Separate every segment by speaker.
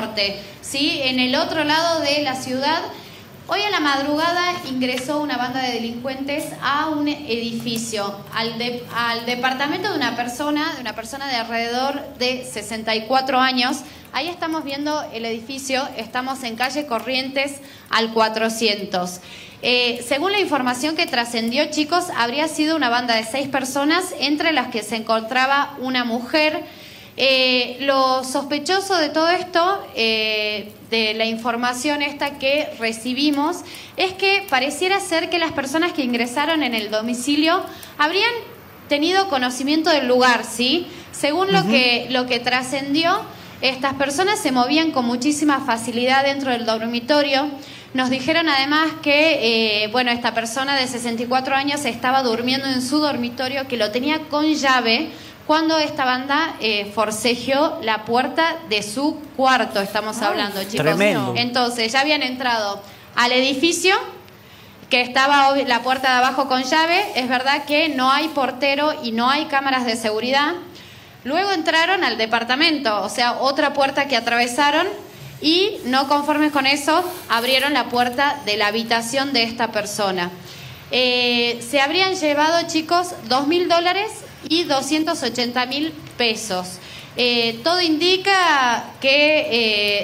Speaker 1: Norte, ¿sí? en el otro lado de la ciudad. Hoy a la madrugada ingresó una banda de delincuentes a un edificio, al, departamento de una persona, de una persona de alrededor de 64 años. Ahí estamos viendo el edificio, estamos en calle Corrientes al 400. Eh, según la información que trascendió, chicos, habría sido una banda de seis personas, entre las que se encontraba una mujer. Eh, lo sospechoso de todo esto, eh, de la información esta que recibimos, es que pareciera ser que las personas que ingresaron en el domicilio habrían tenido conocimiento del lugar, ¿sí? Según lo que, lo que trascendió, estas personas se movían con muchísima facilidad dentro del dormitorio. Nos dijeron además que, eh, bueno, esta persona de 64 años estaba durmiendo en su dormitorio, que lo tenía con llave, cuando esta banda eh, forcejeó la puerta de su cuarto, estamos hablando, chicos.
Speaker 2: Tremendo.
Speaker 1: Entonces, ya habían entrado al edificio, que estaba la puerta de abajo con llave. Es verdad que no hay portero y no hay cámaras de seguridad. Luego entraron al departamento, o sea, otra puerta que atravesaron y no conformes con eso, abrieron la puerta de la habitación de esta persona. Eh, se habrían llevado, chicos, dos mil dólares y 280 mil pesos. Eh, todo indica que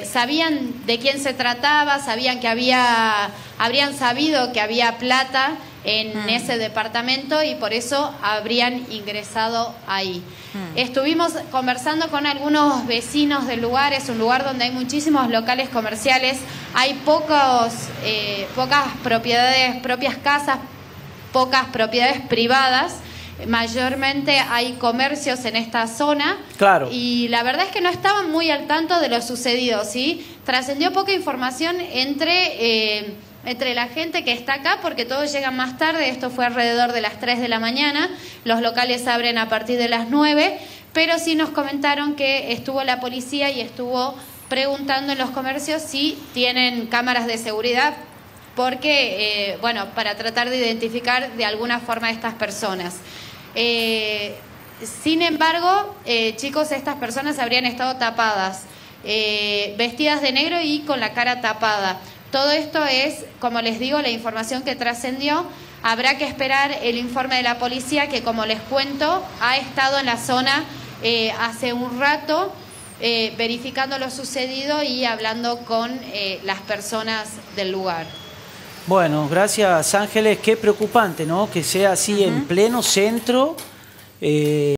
Speaker 1: eh, sabían de quién se trataba, sabían que había, habrían sabido que había plata en
Speaker 3: Mm.
Speaker 1: ese departamento y por eso habrían ingresado ahí.
Speaker 3: Mm.
Speaker 1: Estuvimos conversando con algunos vecinos del lugar, es un lugar donde hay muchísimos locales comerciales, hay pocos, eh, pocas propiedades, propias casas, pocas propiedades privadas. Mayormente hay comercios en esta zona.
Speaker 2: Claro.
Speaker 1: Y la verdad es que no estaban muy al tanto de lo sucedido, ¿sí? Trascendió poca información entre, eh, entre la gente que está acá, porque todos llegan más tarde, esto fue alrededor de las 3 de la mañana, los locales abren a partir de las 9, pero sí nos comentaron que estuvo la policía y estuvo preguntando en los comercios si tienen cámaras de seguridad porque, eh, bueno, para tratar de identificar de alguna forma a estas personas. Eh, sin embargo, eh, chicos, estas personas habrían estado tapadas, eh, vestidas de negro y con la cara tapada. Todo esto es, como les digo, la información que trascendió. Habrá que esperar el informe de la policía que, como les cuento, ha estado en la zona eh, hace un rato eh, verificando lo sucedido y hablando con eh, las personas del lugar.
Speaker 2: Bueno, gracias Ángeles. Qué preocupante, ¿no? Que sea así en pleno centro. eh,